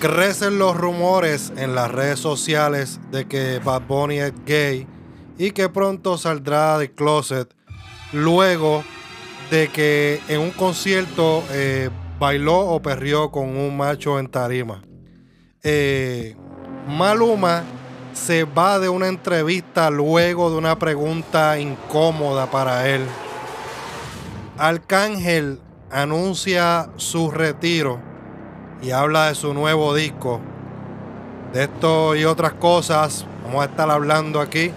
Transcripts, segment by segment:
Crecen los rumores en las redes sociales de que Bad Bunny es gay y que pronto saldrá de closet luego de que en un concierto eh, bailó o perrió con un macho en tarima. Eh, Maluma se va de una entrevista luego de una pregunta incómoda para él. Arcángel anuncia su retiro y habla de su nuevo disco. De esto y otras cosas vamos a estar hablando aquí.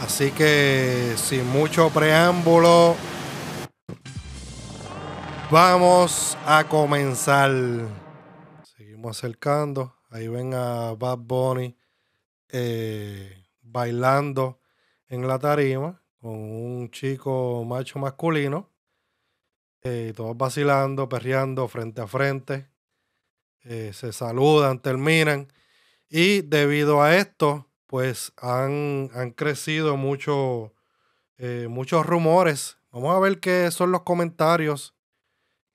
Así que sin mucho preámbulo, vamos a comenzar. Seguimos acercando. Ahí ven a Bad Bunny eh, bailando en la tarima con un chico macho masculino. Eh, todos vacilando, perreando frente a frente. Eh, se saludan, terminan. Y debido a esto, pues han, han crecido mucho, muchos rumores. Vamos a ver qué son los comentarios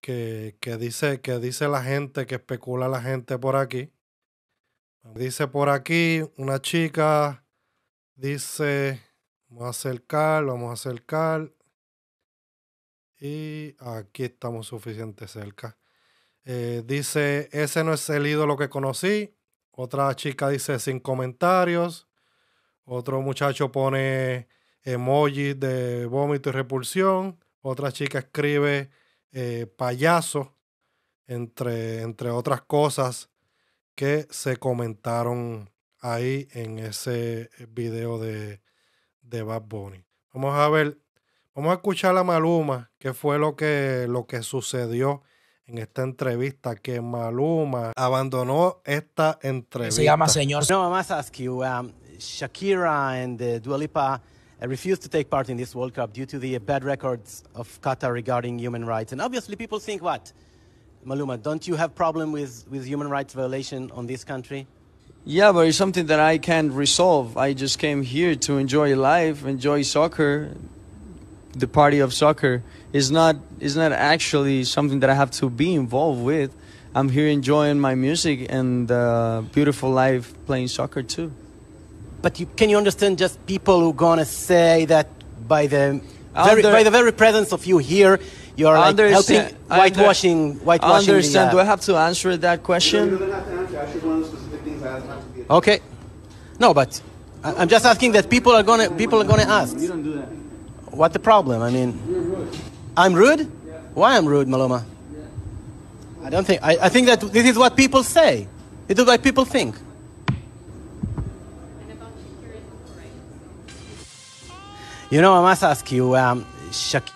que, que, dice, que dice la gente, que especula la gente por aquí. Dice por aquí una chica, dice, vamos a acercar, vamos a acercar. Y aquí estamos suficiente cerca. Eh, dice, ese no es el ídolo que conocí. Otra chica dice, sin comentarios. Otro muchacho pone emojis de vómito y repulsión. Otra chica escribe eh, payaso, entre, entre otras cosas que se comentaron ahí en ese video de, de Bad Bunny. Vamos a ver, vamos a escuchar a Maluma, qué fue lo que, lo que sucedió en esta entrevista, que Maluma abandonó esta entrevista. Se llama señor. No, I must ask you, um, Shakira and uh, Dua Lipa uh, refused to take part in this World Cup due to the bad records of Qatar regarding human rights. And obviously people think what? Maluma, don't you have problem with, with human rights violation on this country? Yeah, but it's something that I can't resolve. I just came here to enjoy life, enjoy soccer. The party of soccer is not is not actually something that I have to be involved with. I'm here enjoying my music and uh, beautiful life playing soccer too. But you, can you understand just people who gonna say that by the very, by the very presence of you here, you are like helping whitewashing, whitewashing. I understand. The, uh, Do I have to answer that question? Okay. No, but I- I'm just asking that people are gonna people are gonna ask. You don't do that. What the problem? I mean, I'm rude. Why I'm rude, Maloma? I don't think. I, I think that this is what people say. This is what people think. You know, I must ask you, um, Shak-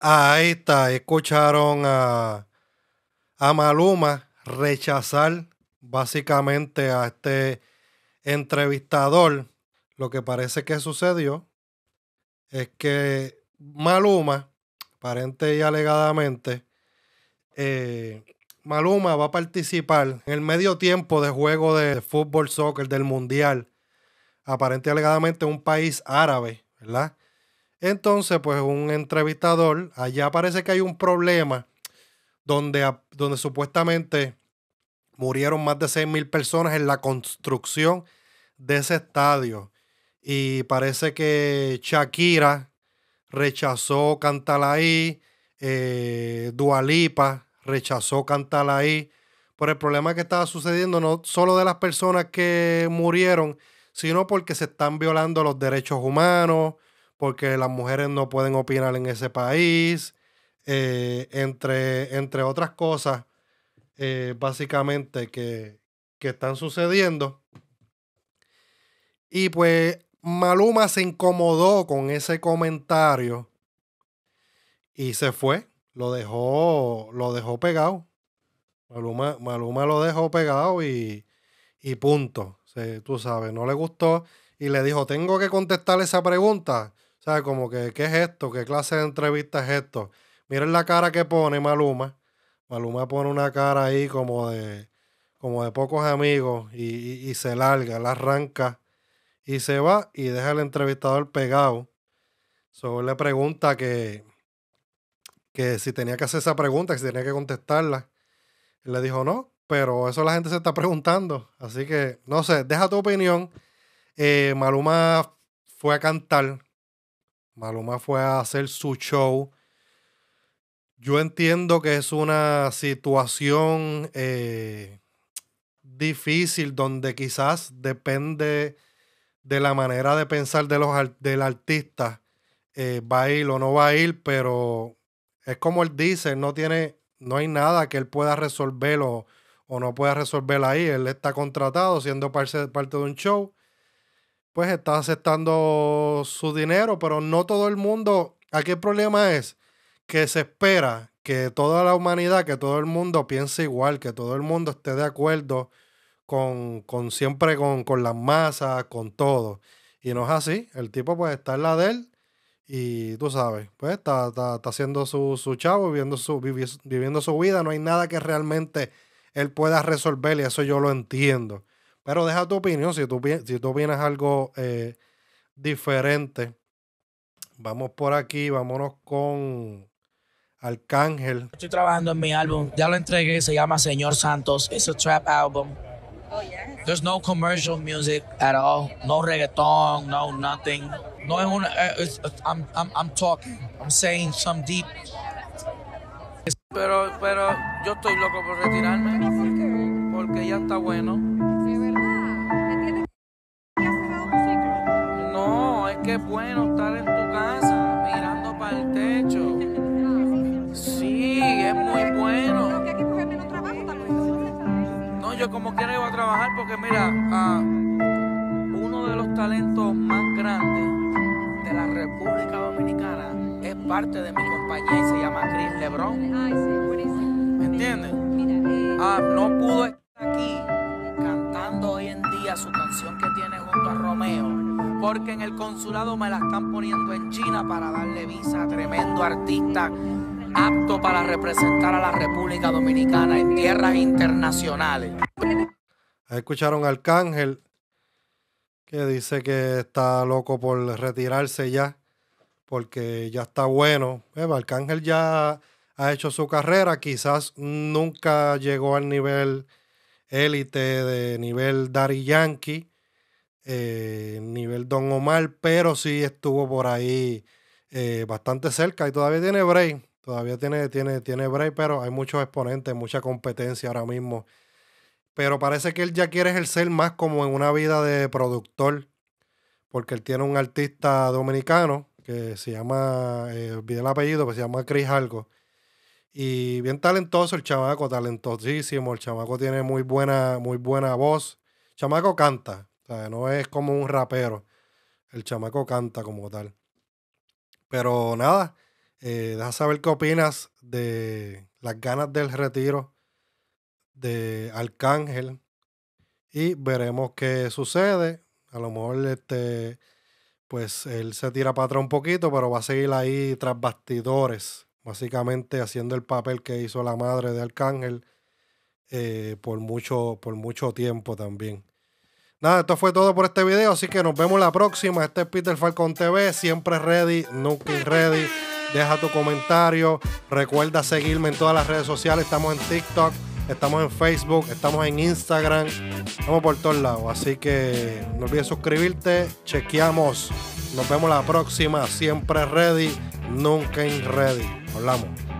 Ahí está, escucharon a, a Maluma rechazar básicamente a este entrevistador. Lo que parece que sucedió es que Maluma, aparente y alegadamente, eh, Maluma va a participar en el medio tiempo de juego de fútbol soccer del mundial, aparente y alegadamente en un país árabe, ¿verdad? Entonces, pues un entrevistador, allá parece que hay un problema donde, donde supuestamente murieron más de 6 mil personas en la construcción de ese estadio. Y parece que Shakira rechazó cantar ahí, eh, Dualipa rechazó cantar ahí, por el problema que estaba sucediendo, no solo de las personas que murieron, sino porque se están violando los derechos humanos, porque las mujeres no pueden opinar en ese país, eh, entre, entre otras cosas, eh, básicamente, que, que están sucediendo. Y pues Maluma se incomodó con ese comentario y se fue, lo dejó, lo dejó pegado. Maluma, Maluma lo dejó pegado y, y punto. Tú sabes, no le gustó y le dijo, tengo que contestar esa pregunta. O sea, como que, ¿qué es esto? ¿Qué clase de entrevista es esto? Miren la cara que pone Maluma. Maluma pone una cara ahí como de, como de pocos amigos y, y- se larga, la arranca y se va y deja al entrevistador pegado. So, él le pregunta que, que si tenía que hacer esa pregunta, que si tenía que contestarla. Él le dijo no, pero eso la gente se está preguntando. Así que, no sé, deja tu opinión. Eh, Maluma fue a cantar. Maluma fue a hacer su show. Yo entiendo que es una situación eh, difícil donde quizás depende de la manera de pensar de los, del artista. Eh, va a ir o no va a ir, pero es como él dice, no tiene, no hay nada que él pueda resolver o, no pueda resolver ahí. Él está contratado siendo parte, parte de un show. Pues está aceptando su dinero, pero no todo el mundo. Aquí el problema es que se espera que toda la humanidad, que todo el mundo piense igual, que todo el mundo esté de acuerdo con, con siempre con, con, las masas, con todo. Y no es así. El tipo pues está en la de él y tú sabes, pues está, está, haciendo su, su chavo, viviendo su, viviendo su vida. No hay nada que realmente él pueda resolver y eso yo lo entiendo. Pero deja tu opinión, si tú, si tú opinas algo eh, diferente. Vamos por aquí, vámonos con Arcángel. Estoy trabajando en mi álbum, ya lo entregué, se llama Señor Santos. Es un trap album. Oh, yeah. There's no commercial music at all. No reggaeton, no nothing. No es una. Eh, I'm, I'm, I'm talking. I'm saying some deep. Pero, pero yo estoy loco por retirarme. Porque ya está bueno. No, es que es bueno yo como quiera iba a trabajar porque mira, uh, uno de los talentos más grandes de la República Dominicana es parte de mi compañía y se llama Chris Lebron. ¿Me entiendes? Ah, no pudo estar aquí cantando hoy en día su canción que tiene junto a Romeo, porque en el consulado me la están poniendo en China para darle visa a tremendo artista apto para representar a la República Dominicana en tierras internacionales. Escucharon al Arcángel que dice que está loco por retirarse ya, porque ya está bueno. Eh, Arcángel ya ha hecho su carrera, quizás nunca llegó al nivel élite de nivel Daddy Yankee, eh, nivel Don Omar, pero sí estuvo por ahí eh, bastante cerca y todavía tiene break, todavía tiene, tiene, tiene break, pero hay muchos exponentes, mucha competencia ahora mismo pero parece que él ya quiere ejercer más como en una vida de productor, porque él tiene un artista dominicano que se llama, eh, olvidé el apellido, que se llama Chris Algo. Y bien talentoso el chamaco, talentosísimo. El chamaco tiene muy buena, muy buena voz. El chamaco canta, o sea, no es como un rapero. El chamaco canta como tal. Pero nada, eh, deja saber qué opinas de las ganas del retiro de Arcángel y veremos qué sucede. A lo mejor este, pues él se tira para atrás un poquito, pero va a seguir ahí tras bastidores, básicamente haciendo el papel que hizo la madre de Arcángel eh, por, mucho, por mucho tiempo también. Nada, esto fue todo por este video, así que nos vemos la próxima. Este es Peter Falcon TV, siempre ready, nunca ready. Deja tu comentario, recuerda seguirme en todas las redes sociales, estamos en TikTok, estamos en Facebook, estamos en Instagram, estamos por todos lados. Así que no olvides suscribirte, chequeamos. Nos vemos la próxima, siempre ready, nunca in ready. Hablamos.